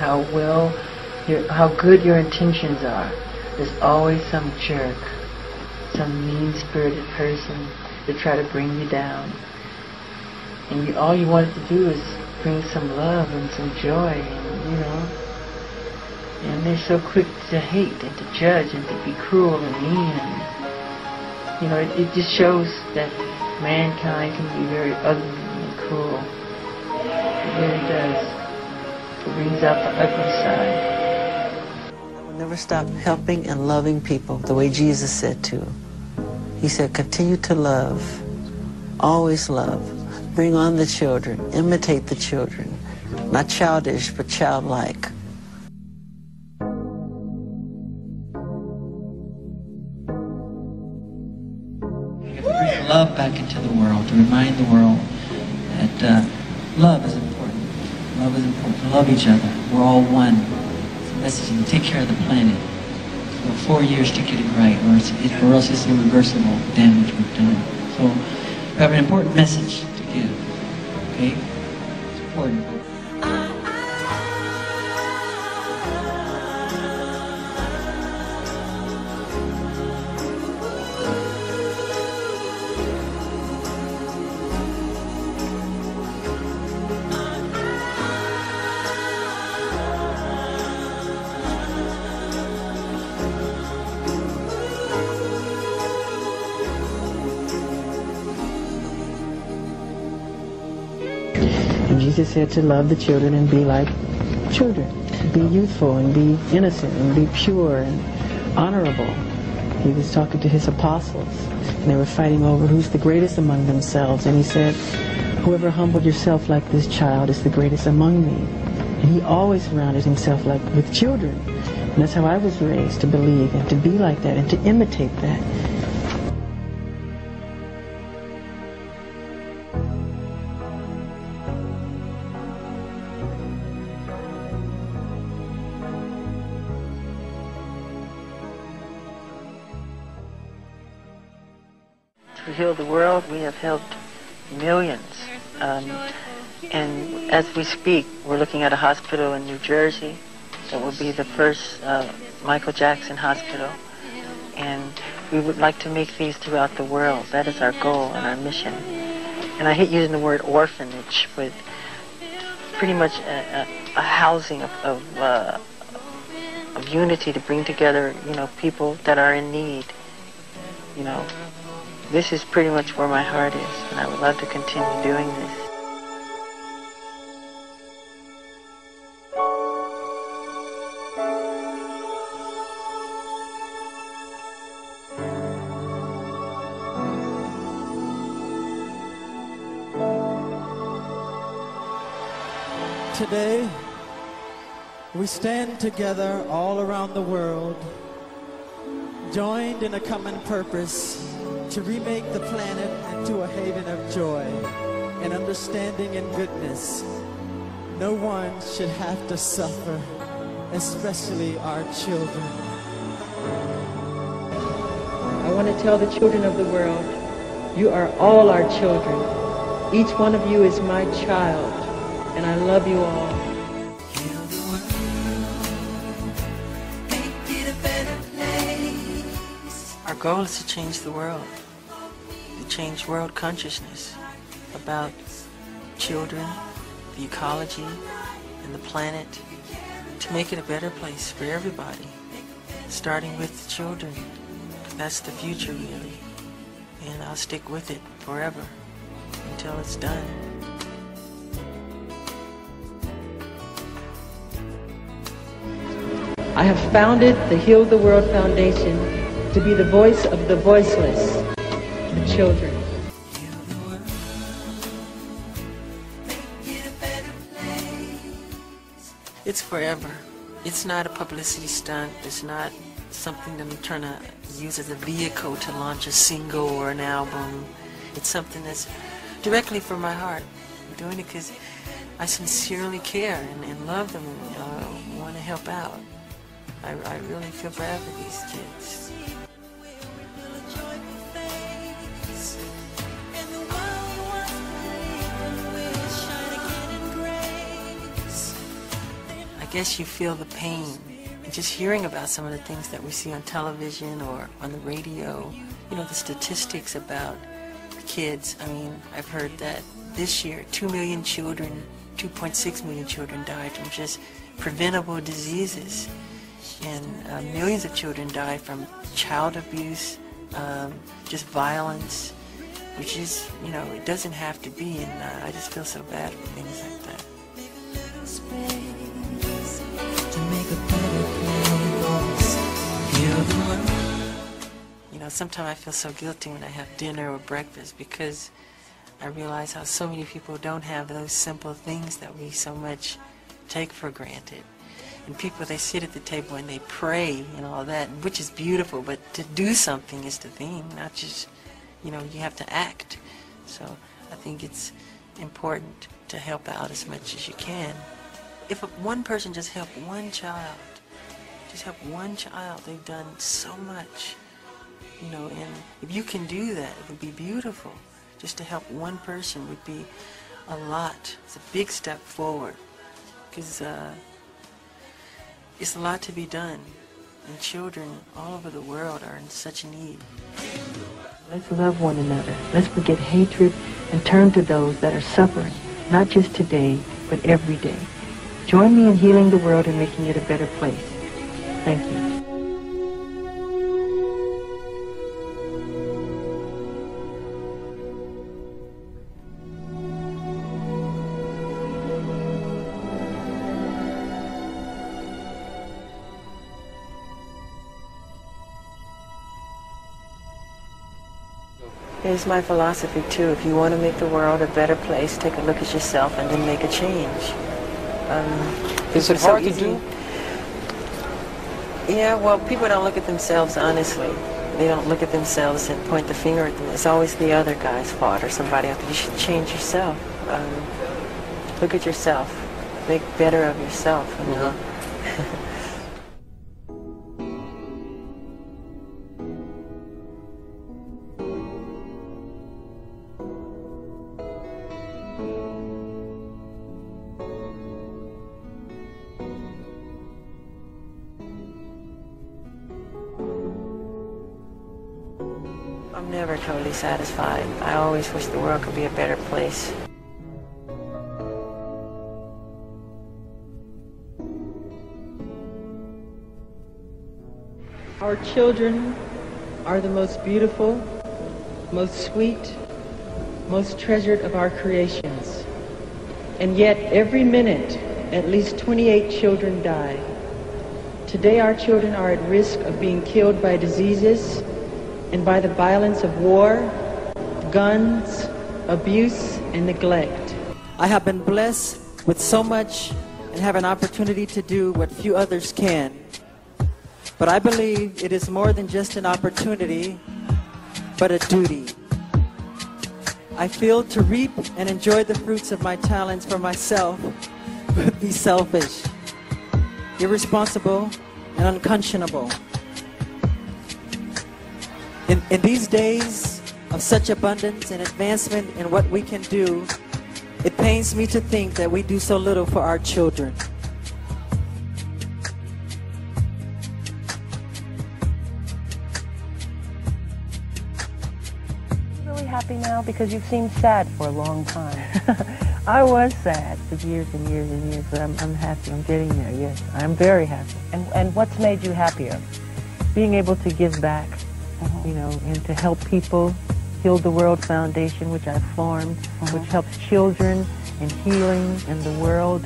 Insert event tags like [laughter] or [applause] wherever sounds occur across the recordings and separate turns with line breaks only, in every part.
how well, your, how good your intentions are, there's always some jerk, some mean-spirited person to try to bring you down. And you, all you wanted to do is bring some love and some joy, and you know. And they're so quick to hate and to judge and to be cruel and mean. And, you know, it, it just shows that mankind can be very ugly and cruel. It really does. It brings out the ugly side.
I will never stop helping and loving people the way Jesus said to. He said, continue to love, always love. Bring on the children, imitate the children. Not childish, but childlike.
We have bring love back into the world, to remind the world that uh, love is important. Important. Love each other. We're all one. It's message. And take care of the planet. For four years to get it right, or, it, or else it's irreversible damage we've done. So we have an important message to give. Okay? It's important.
Jesus said to love the children and be like children. Be youthful and be innocent and be pure and honorable. He was talking to his apostles and they were fighting over who's the greatest among themselves. And he said, whoever humbled yourself like this child is the greatest among me. And he always surrounded himself like with children. And that's how I was raised to believe and to be like that and to imitate that. To heal the world. We have helped millions. Um, and as we speak, we're looking at a hospital in New Jersey that will be the first uh, Michael Jackson hospital. And we would like to make these throughout the world. That is our goal and our mission. And I hate using the word orphanage, but pretty much a, a, a housing of, of, uh, of unity to bring together, you know, people that are in need, you know, this is pretty much where my heart is, and I would love to continue doing this.
Today, we stand together all around the world, joined in a common purpose to remake the planet into a haven of joy and understanding and goodness. No one should have to suffer, especially our children.
I want to tell the children of the world, you are all our children. Each one of you is my child, and I love you all.
Goal is to change the world, to change world consciousness about children, the ecology, and the planet, to make it a better place for everybody, starting with the children. That's the future, really. And I'll stick with it forever until it's done.
I have founded the Heal the World Foundation to be the voice of the voiceless, the children.
It's forever. It's not a publicity stunt. It's not something that I'm trying to use as a vehicle to launch a single or an album. It's something that's directly from my heart. I'm doing it because I sincerely care and, and love them and uh, want to help out. I, I really feel bad for these kids.
Guess you feel the pain. Just hearing about some of the things that we see on television or on the radio, you know, the statistics about kids. I mean, I've heard that this year, 2 million children, 2.6 million children died from just preventable diseases. And uh, millions of children die from child abuse, um, just violence, which is, you know, it doesn't have to be. And uh, I just feel so bad for things like that. Sometimes I feel so guilty when I have dinner or breakfast because I realize how so many people don't have those simple things that we so much take for granted. And people, they sit at the table and they pray and all that, which is beautiful, but to do something is the thing, not just, you know, you have to act. So I think it's important to help out as much as you can. If one person just help one child, just help one child, they've done so much you know, and if you can do that, it would be beautiful. Just to help one person would be a lot. It's a big step forward because uh, it's a lot to be done, and children all over the world are in such need.
Let's love one another. Let's forget hatred and turn to those that are suffering, not just today, but every day. Join me in healing the world and making it a better place. Thank you.
Here's my philosophy too. If you want to make the world a better place, take a look at yourself and then make a change. Um,
Is it
it's so
hard to do?
Yeah, well, people don't look at themselves honestly. They don't look at themselves and point the finger at them. It's always the other guy's fault or somebody else. You should change yourself. Um, look at yourself. Make better of yourself, you know? I'm [laughs] always wish the world could be a better place.
Our children are the most beautiful, most sweet, most treasured of our creations. And yet, every minute, at least 28 children die. Today, our children are at risk of being killed by diseases and by the violence of war, guns, abuse, and neglect.
I have been blessed with so much and have an opportunity to do what few others can. But I believe it is more than just an opportunity, but a duty. I feel to reap and enjoy the fruits of my talents for myself [laughs] would be selfish, irresponsible, and unconscionable. In, in these days of such abundance and advancement in what we can do, it pains me to think that we do so little for our children.
really happy now because you've seemed sad for a long time. [laughs]
I was sad for years and years and years, but I'm, I'm happy. I'm getting there, yes. I'm very happy.
And, and what's made you happier?
Being able to give back, mm-hmm. you know, and to help people, Heal the World Foundation, which I formed, which uh-huh. helps children and healing in the world.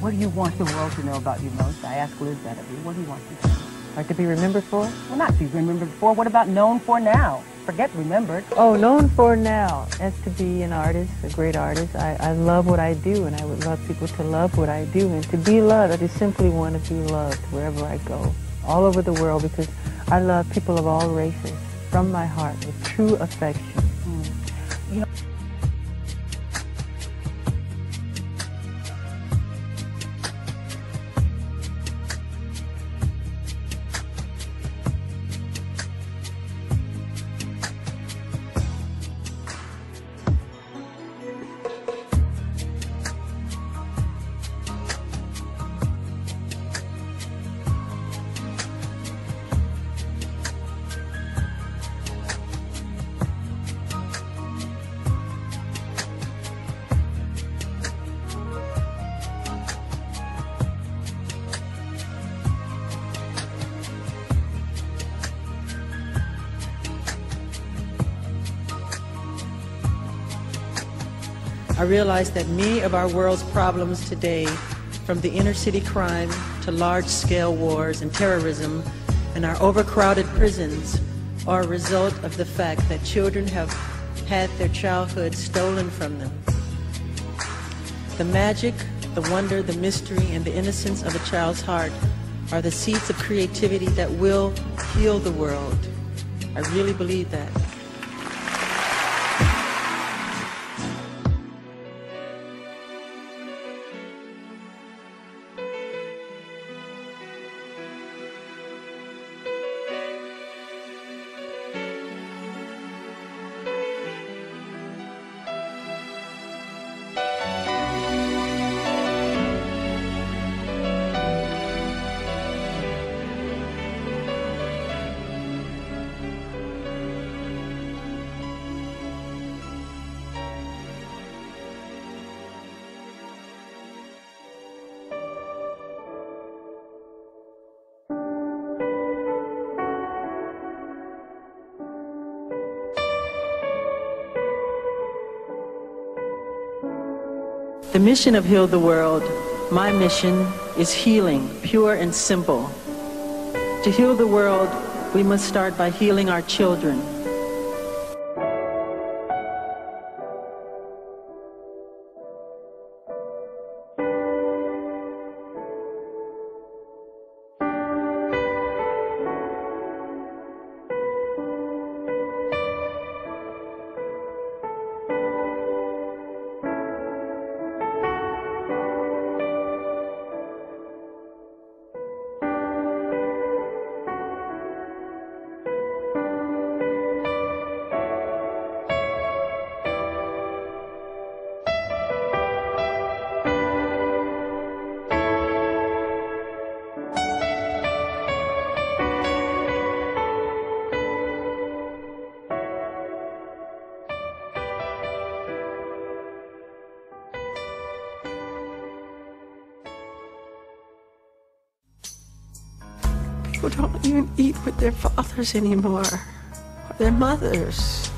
What do you want the world to know about you most? I ask Liz that of you. What do you want to know?
Like to be remembered for?
Well, not be remembered for. What about known for now? Forget remembered.
Oh, known for now as to be an artist, a great artist. I, I love what I do, and I would love people to love what I do. And to be loved, I just simply want to be loved wherever I go, all over the world, because I love people of all races from my heart with true affection. Mm.
I realize that many of our world's problems today, from the inner city crime to large-scale wars and terrorism and our overcrowded prisons, are a result of the fact that children have had their childhood stolen from them. The magic, the wonder, the mystery, and the innocence of a child's heart are the seeds of creativity that will heal the world. I really believe that. The mission of Heal the World, my mission, is healing, pure and simple. To heal the world, we must start by healing our children.
Don't even eat with their fathers anymore, or their mothers.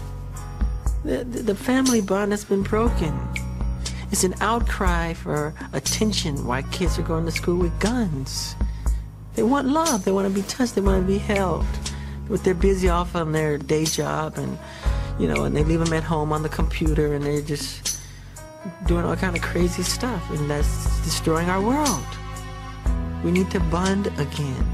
The, the, family bond has been broken. It's an outcry for attention why kids are going to school with guns. They want love. They want to be touched. They want to be held. But they're busy off on their day job and, you know, and they leave them at home on the computer and they're just doing all kind of crazy stuff. And that's destroying our world. We need to bond again.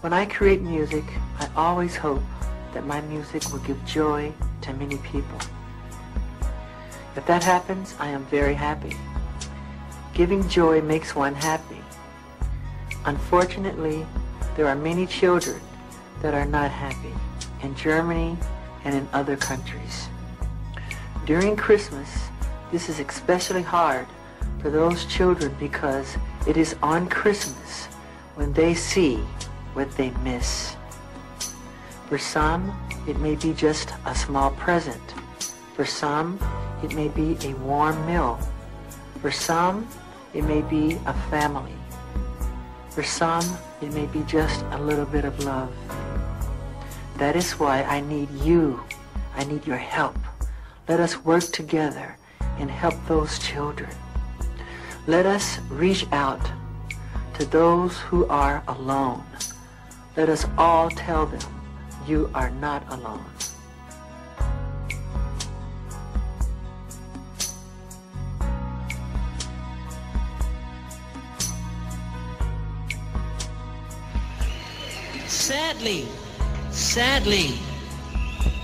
When I create music, I always hope that my music will give joy to many people. If that happens, I am very happy. Giving joy makes one happy. Unfortunately, there are many children that are not happy in Germany and in other countries. During Christmas, this is especially hard for those children because it is on Christmas when they see what they miss. For some, it may be just a small present. For some, it may be a warm meal. For some, it may be a family. For some, it may be just a little bit of love. That is why I need you. I need your help. Let us work together and help those children. Let us reach out to those who are alone. Let us all tell them, you are not alone. Sadly, sadly,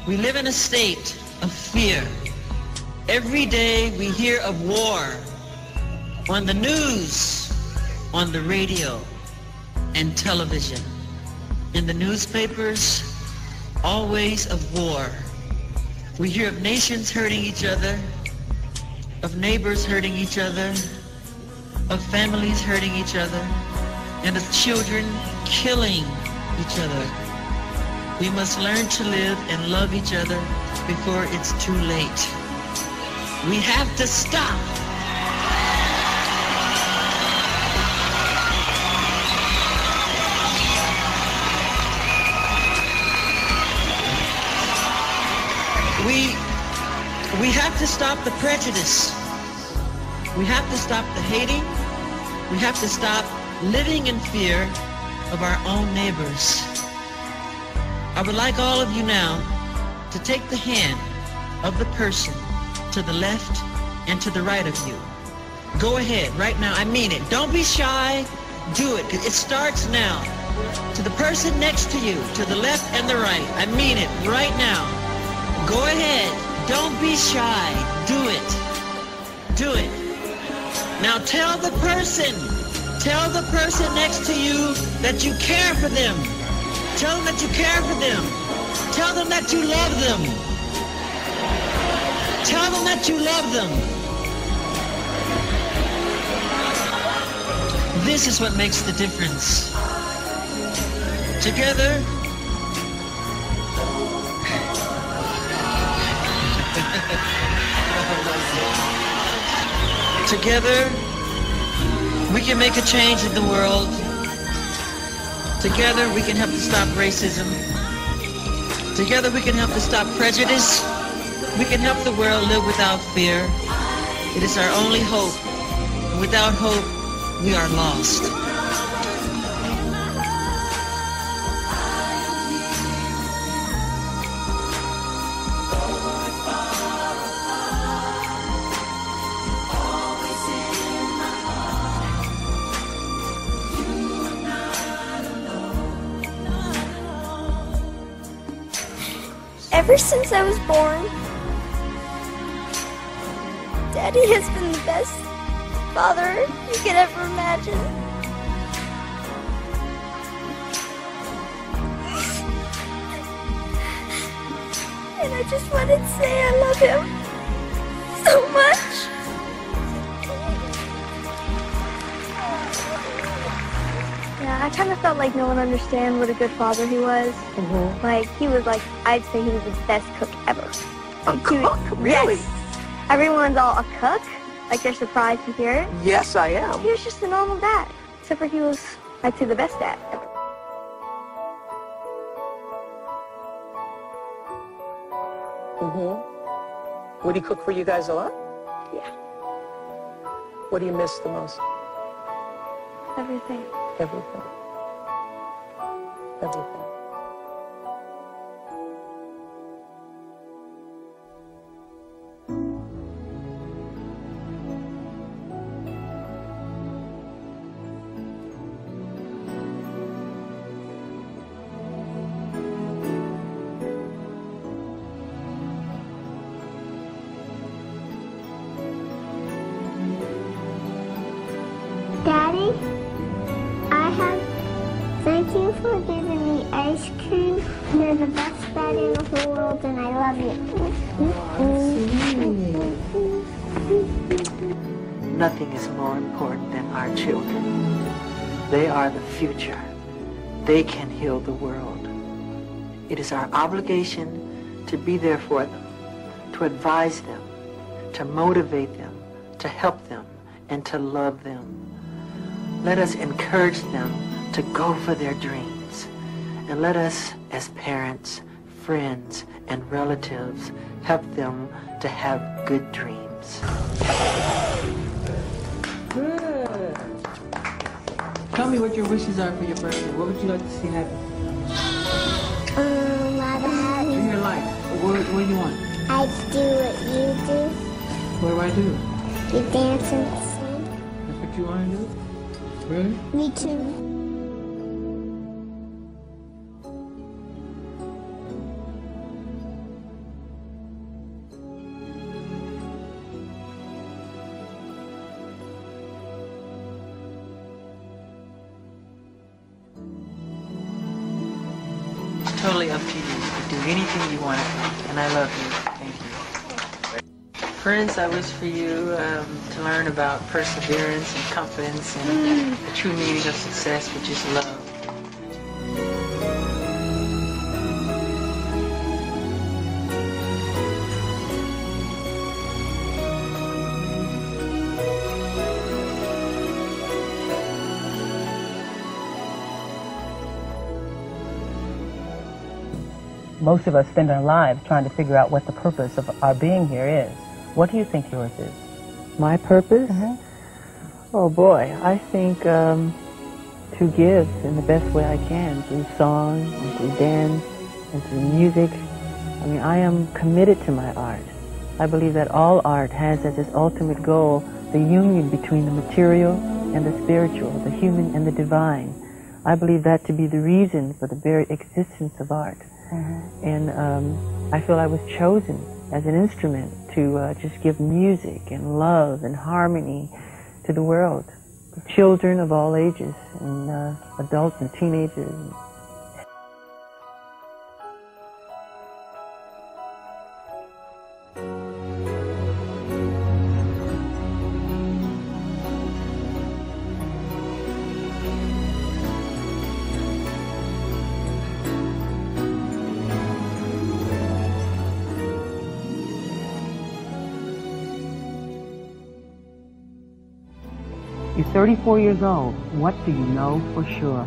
we live in a state of fear. Every day we hear of war on the news, on the radio, and television. In the newspapers, always of war. We hear of nations hurting each other, of neighbors hurting each other, of families hurting each other, and of children killing each other. We must learn to live and love each other before it's too late. We have to stop. We have to stop the prejudice. We have to stop the hating. We have to stop living in fear of our own neighbors. I would like all of you now to take the hand of the person to the left and to the right of you. Go ahead right now. I mean it. Don't be shy. Do it. It starts now. To the person next to you, to the left and the right. I mean it right now. Go ahead. Don't be shy. Do it. Do it. Now tell the person, tell the person next to you that you care for them. Tell them that you care for them. Tell them that you love them. Tell them that you love them. This is what makes the difference. Together, [laughs] Together, we can make a change in the world. Together, we can help to stop racism. Together, we can help to stop prejudice. We can help the world live without fear. It is our only hope. Without hope, we are lost.
Ever since I was born, Daddy has been the best father you could ever imagine. And I just wanted to say I love him so much. Yeah, I kind of felt like no one understand what a good father he was. Like he was like, I'd say he was the best cook ever.
A
Like, he was-
cook? Really?
Yes. Everyone's all a cook. Like they're surprised to hear it.
Yes, I am.
He was just a normal dad. Except for he was, I'd say, the best dad ever.
Mm-hmm. Would he cook for you guys a lot?
Yeah.
What do you miss the most?
Everything.
Everything. Everything.
Nothing is more important than our children. They are the future. They can heal the world. It is our obligation to be there for them, to advise them, to motivate them, to help them, and to love them. Let us encourage them to go for their dreams. And let us, as parents, friends, and relatives, help them to have good dreams.
Tell me what your wishes are for your birthday. What would you like to see happen
Um, Mother,
in your life? What, what do you want?
I do what you do.
What do I do?
You dance and sing.
That's what you want to do? Really?
Me too.
I wish for you um, to learn about perseverance and confidence and the true meaning of success, which is love.
most of us spend our lives trying to figure out what the purpose of our being here is. What do you think yours is?
My purpose?
Mm-hmm.
Oh boy, I think um, to give in the best way I can through song, and through dance, and through music. I mean, I am committed to my art. I believe that all art has as its ultimate goal the union between the material and the spiritual, the human and the divine. I believe that to be the reason for the very existence of art. And um, I feel I was chosen as an instrument to uh, just give music and love and harmony to the world. Children of all ages, and uh, adults and teenagers.
You're 34 years old. What do you know for sure?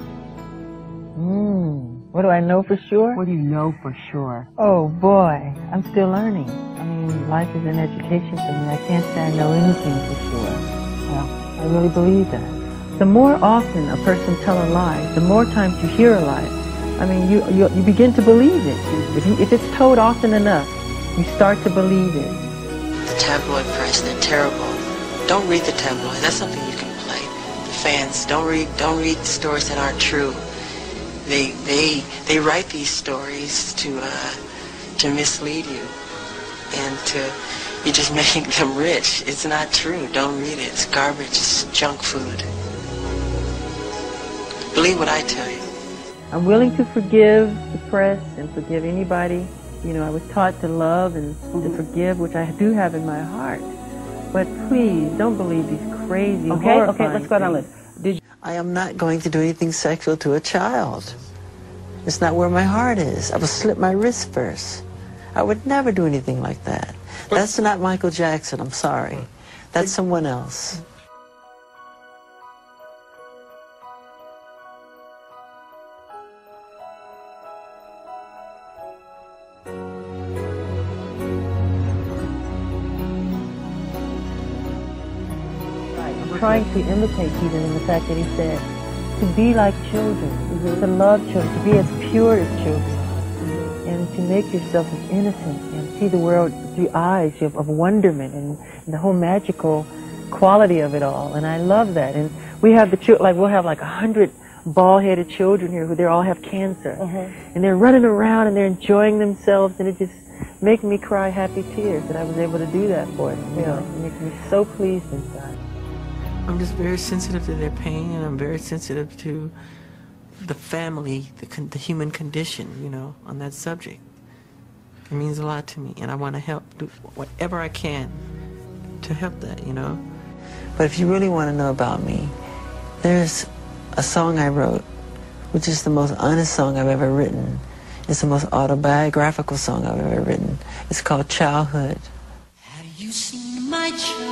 Mm, what do I know for sure?
What do you know for sure?
Oh boy, I'm still learning. I mean, life is an education for me. I can't say I know anything for sure. Well, I really believe that. The more often a person tells a lie, the more times you hear a lie, I mean, you, you, you begin to believe it. If, you, if it's told often enough, you start to believe it.
The tabloid press, they're terrible. Don't read the tabloid. That's something fans, don't read don't read stories that aren't true. They they they write these stories to uh, to mislead you and to you just [laughs] make them rich. It's not true. Don't read it. It's garbage. It's junk food. Believe what I tell you.
I'm willing to forgive the press and forgive anybody. You know, I was taught to love and to forgive, which I do have in my heart. But please, don't believe these crazy,
Okay, okay, let's go down the list. Did you,
I am not going to do anything sexual to a child. It's not where my heart is. I will slit my wrist first. I would never do anything like that. That's not Michael Jackson. I'm sorry. That's someone else.
Trying to imitate Peter in the fact that he said to be like children, to love children, to be as pure as children, and to make yourself as innocent and see the world through eyes of, of wonderment and, and the whole magical quality of it all. And I love that. And we have the children, like we'll have like a hundred bald-headed children here who they all have cancer, mm-hmm. and they're running around and they're enjoying themselves, and it just makes me cry happy tears that I was able to do that for them. You know, it makes me so pleased inside.
I'm just very sensitive to their pain, and I'm very sensitive to the family, the, con- the human condition, you know, on that subject. It means a lot to me, and I want to help do whatever I can to help that, you know. But if you really want to know about me, there's a song I wrote, which is the most honest song I've ever written. It's the most autobiographical song I've ever written. It's called Childhood.
Have You seen my childhood.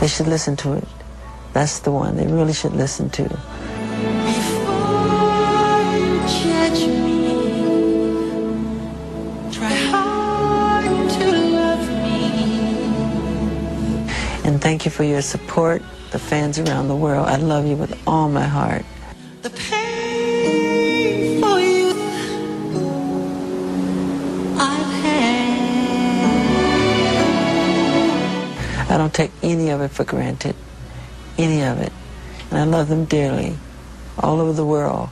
They should listen to it. That's the one they really should listen to. And thank you for your support, the fans around the world. I love you with all my heart. I don't take any of it for granted. Any of it. And I love them dearly. All over the world.